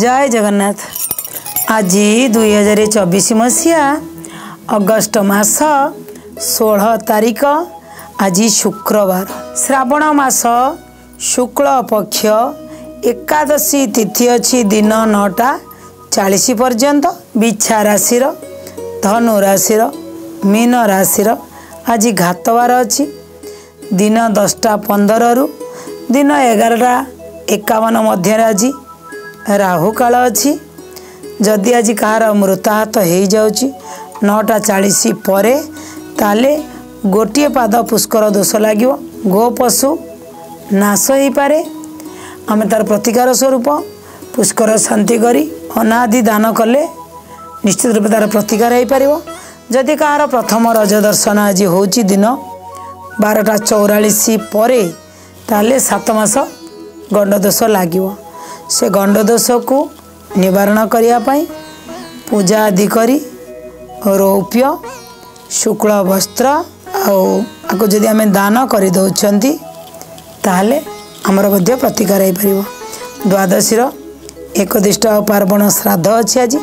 ଜୟ ଜଗନ୍ନାଥ। ଆଜି ଦୁଇ ହଜାର ଚବିଶ ମସିହା ଅଗଷ୍ଟ ମାସ ଷୋହଳ ତାରିଖ ଆଜି ଶୁକ୍ରବାର। ଶ୍ରାବଣ ମାସ ଶୁକ୍ଳ ପକ୍ଷ ଏକାଦଶୀ ତିଥି ଅଛି ଦିନ ନଅଟା ଚାଳିଶ ପର୍ଯ୍ୟନ୍ତ। ବିଛା ରାଶିର ଧନୁ ରାଶିର ମୀନ ରାଶିର ଆଜି ଘାତବାର ଅଛି। ଦିନ ଦଶଟା ପନ୍ଦରରୁ ଦିନ ଏଗାରଟା ଏକାବନ ମଧ୍ୟରେ ଆଜି ରାହୁ କାଳ ଅଛି। ଯଦି ଆଜି କାହାର ମୃତାହତ ହେଇଯାଉଛି ନଅଟା ଚାଳିଶ ପରେ ତାହେଲେ ଗୋଟିଏ ପାଦ ପୁଷ୍କର ଦୋଷ ଲାଗିବ। ଗୋ ପଶୁ ନାଶ ହେଇପାରେ। ଆମେ ତାର ପ୍ରତିକାର ସ୍ୱରୂପ ପୁଷ୍କର ଶାନ୍ତି କରି ଅନାଦି ଦାନ କଲେ ନିଶ୍ଚିତ ରୂପେ ତାର ପ୍ରତିକାର ହେଇପାରିବ। ଯଦି କାହାର ପ୍ରଥମ ରଜ ଦର୍ଶନ ଆଜି ହେଉଛି ଦିନ ବାରଟା ଚଉରାଳିଶ ପରେ ତାହେଲେ ସାତ ମାସ ଗଣ୍ଡଦୋଷ ଲାଗିବ। ସେ ଗଣ୍ଡଦୋଷକୁ ନିବାରଣ କରିବା ପାଇଁ ପୂଜା ଆଦି କରି ରୌପ୍ୟ ଶୁକ୍ଳ ବସ୍ତ୍ର ଆଉ ଆକୁ ଯଦି ଆମେ ଦାନ କରିଦେଉଛନ୍ତି ତାହେଲେ ଆମର ମଧ୍ୟ ପ୍ରତିକାର ହେଇପାରିବ। ଦ୍ୱାଦଶୀର ଏକଦିଷ୍ଟ ପାର୍ବଣ ଶ୍ରାଦ୍ଧ ଅଛି ଆଜି।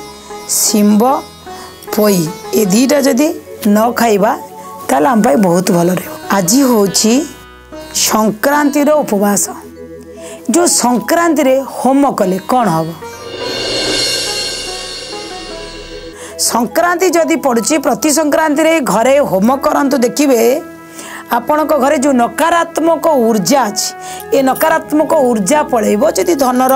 ଶିମ୍ବ ପୋଇ ଏ ଦୁଇଟା ଯଦି ନ ଖାଇବା ତାହେଲେ ଆମ ପାଇଁ ବହୁତ ଭଲ ରହିବ। ଆଜି ହେଉଛି ସଂକ୍ରାନ୍ତିର ଉପବାସ। ଯେଉଁ ସଂକ୍ରାନ୍ତିରେ ହୋମ କଲେ କ'ଣ ହେବ? ସଂକ୍ରାନ୍ତି ଯଦି ପଡ଼ୁଛି ପ୍ରତି ସଂକ୍ରାନ୍ତିରେ ଘରେ ହୋମ କରନ୍ତୁ ଦେଖିବେ ଆପଣଙ୍କ ଘରେ ଯେଉଁ ନକାରାତ୍ମକ ଉର୍ଜା ଅଛି ଏ ନକାରାତ୍ମକ ଉର୍ଜା ପଳେଇବ। ଯଦି ଧନର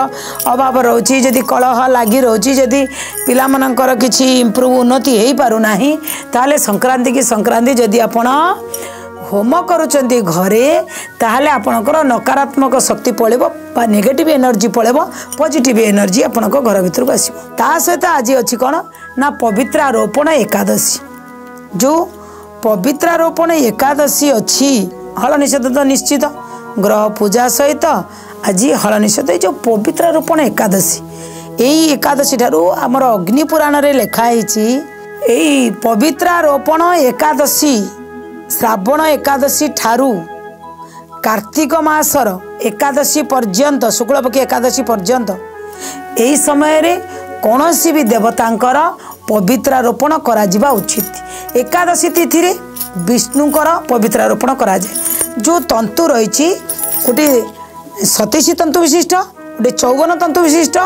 ଅଭାବ ରହୁଛି ଯଦି କଳହ ଲାଗି ରହୁଛି ଯଦି ପିଲାମାନଙ୍କର କିଛି ଇମ୍ପ୍ରୁଭ୍ ଉନ୍ନତି ହେଇପାରୁନାହିଁ ତାହେଲେ ସଂକ୍ରାନ୍ତି କି ସଂକ୍ରାନ୍ତି ଯଦି ଆପଣ ହୋମ କରୁଛନ୍ତି ଘରେ ତାହେଲେ ଆପଣଙ୍କର ନକାରାତ୍ମକ ଶକ୍ତି ପଳେଇବ ବା ନେଗେଟିଭ୍ ଏନର୍ଜି ପଳେଇବ ପଜିଟିଭ୍ ଏନର୍ଜି ଆପଣଙ୍କ ଘର ଭିତରକୁ ଆସିବ। ତା ସହିତ ଆଜି ଅଛି କ'ଣ? ନା ପବିତ୍ରାରୋପଣ ଏକାଦଶୀ। ଯେଉଁ ପବିତ୍ରାରୋପଣ ଏକାଦଶୀ ଅଛି ହଳ ନିଷେଧ ତ ନିଶ୍ଚିତ। ଗ୍ରହ ପୂଜା ସହିତ ଆଜି ହଳ ନିଷେଧ ଏଇ ଯେଉଁ ପବିତ୍ରାରୋପଣ ଏକାଦଶୀ। ଏଇ ଏକାଦଶୀ ଠାରୁ ଆମର ଅଗ୍ନି ପୁରାଣରେ ଲେଖା ହେଇଛି ଏଇ ପବିତ୍ରାରୋପଣ ଏକାଦଶୀ ଶ୍ରାବଣ ଏକାଦଶୀ ଠାରୁ କାର୍ତ୍ତିକ ମାସର ଏକାଦଶୀ ପର୍ଯ୍ୟନ୍ତ ଶୁକ୍ଳପକ୍ଷ ଏକାଦଶୀ ପର୍ଯ୍ୟନ୍ତ ଏହି ସମୟରେ କୌଣସି ବି ଦେବତାଙ୍କର ପବିତ୍ରାରୋପଣ କରାଯିବା ଉଚିତ। ଏକାଦଶୀ ତିଥିରେ ବିଷ୍ଣୁଙ୍କର ପବିତ୍ରାରୋପଣ କରାଯାଏ। ଯେଉଁ ତନ୍ତୁ ରହିଛି ଗୋଟିଏ ସତେଇଶୀ ତନ୍ତୁ ବିଶିଷ୍ଟ ଗୋଟେ ଚଉବନ ତନ୍ତୁ ବିଶିଷ୍ଟ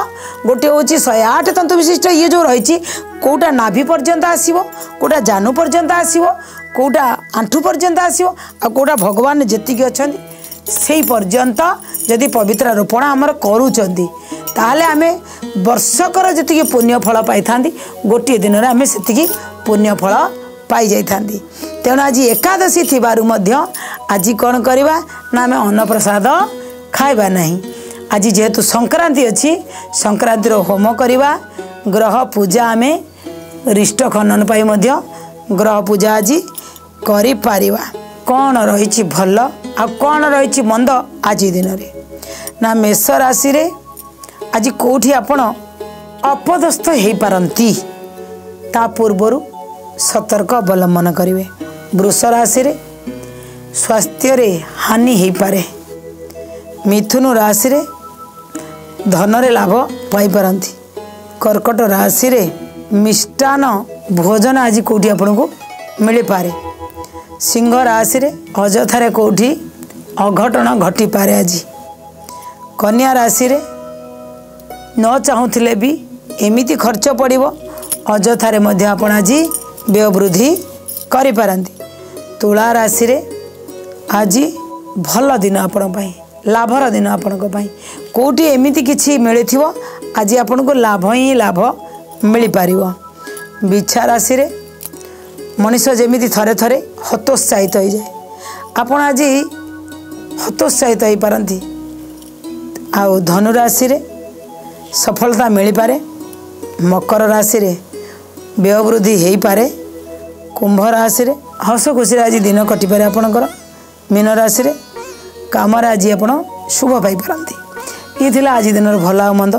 ଗୋଟିଏ ହେଉଛି ଶହେ ଆଠ ତନ୍ତୁ ବିଶିଷ୍ଟ ଇଏ ଯେଉଁ ରହିଛି କେଉଁଟା ନାଭି ପର୍ଯ୍ୟନ୍ତ ଆସିବ କେଉଁଟା ଜାନୁ ପର୍ଯ୍ୟନ୍ତ ଆସିବ କେଉଁଟା ଆଣ୍ଠୁ ପର୍ଯ୍ୟନ୍ତ ଆସିବ ଆଉ କେଉଁଟା ଭଗବାନ ଯେତିକି ଅଛନ୍ତି ସେଇ ପର୍ଯ୍ୟନ୍ତ ଯଦି ପବିତ୍ର ରୋପଣ ଆମର କରୁଛନ୍ତି ତାହେଲେ ଆମେ ବର୍ଷକର ଯେତିକି ପୁଣ୍ୟ ଫଳ ପାଇଥାନ୍ତି ଗୋଟିଏ ଦିନରେ ଆମେ ସେତିକି ପୁଣ୍ୟ ଫଳ ପାଇଯାଇଥାନ୍ତି ତେଣୁ ଆଜି ଏକାଦଶୀ ଥିବାରୁ ମଧ୍ୟ ଆଜି କ'ଣ କରିବା ନା ଆମେ ଅନ୍ନପ୍ରସାଦ ଖାଇବା ନାହିଁ ଆଜି ଯେହେତୁ ସଂକ୍ରାନ୍ତି ଅଛି ସଂକ୍ରାନ୍ତିର ହୋମ କରିବା ଗ୍ରହ ପୂଜା ଆମେ ରିଷ୍ଟ ଖନନ ପାଇଁ ମଧ୍ୟ ଗ୍ରହ ପୂଜା ଆଜି କରିପାରିବା? କ'ଣ ରହିଛି ଭଲ? ଆଉ କ'ଣ ରହିଛି ମନ୍ଦ ଆଜି ଦିନରେ? ନା ମେଷ ରାଶିରେ? ଆଜି କେଉଁଠି ଆପଣ ଅପଦସ୍ଥ ହେଇପାରନ୍ତି? ତା ପୂର୍ବରୁ ସତର୍କ ଅବଲମ୍ବନ କରିବେ। ବୃଷ ରାଶିରେ ସ୍ୱାସ୍ଥ୍ୟରେ ହାନି ହେଇପାରେ। ମିଥୁନ ରାଶିରେ ଧନରେ ଲାଭ ପାଇପାରନ୍ତି। କର୍କଟ ରାଶିରେ ମିଷ୍ଟାନ ଭୋଜନ ଆଜି କେଉଁଠି ଆପଣଙ୍କୁ ମିଳିପାରେ? ସିଂହ ରାଶିରେ ଅଯଥାରେ କେଉଁଠି ଅଘଟଣ ଘଟିପାରେ ଆଜି। କନ୍ୟା ରାଶିରେ ନ ଚାହୁଁଥିଲେ ବି ଏମିତି ଖର୍ଚ୍ଚ ପଡ଼ିବ ଅଯଥାରେ ମଧ୍ୟ ଆପଣ ଆଜି ବ୍ୟୟ ବୃଦ୍ଧି କରିପାରନ୍ତି। ତୁଳା ରାଶିରେ ଆଜି ଭଲ ଦିନ ଆପଣଙ୍କ ପାଇଁ ଲାଭର ଦିନ ଆପଣଙ୍କ ପାଇଁ। କେଉଁଠି ଏମିତି କିଛି ମିଳିଥିବ ଆଜି ଆପଣଙ୍କୁ ଲାଭ ହିଁ ଲାଭ ମିଳିପାରିବ। ବିଛା ରାଶିରେ ମଣିଷ ଯେମିତି ଥରେ ଥରେ ହତୋତ୍ସାହିତ ହୋଇଯାଏ। ଆପଣ ଆଜି ହତୋତ୍ସାହିତ ହୋଇପାରନ୍ତି। ଆଉ ଧନୁ ରାଶିରେ ସଫଳତା ମିଳିପାରେ ମକର ରାଶିରେ ବ୍ୟୟ ବୃଦ୍ଧି ହେଇପାରେ କୁମ୍ଭ ରାଶିରେ ହସ ଖୁସିରେ ଆଜି ଦିନ କଟିପାରେ ଆପଣଙ୍କର ମୀନ ରାଶିରେ କାମରେ ଆଜି ଆପଣ ଶୁଭ ପାଇପାରନ୍ତି। ଇଏ ଥିଲା ଆଜି ଦିନର ଭଲ ଆଉ ମନ୍ଦ।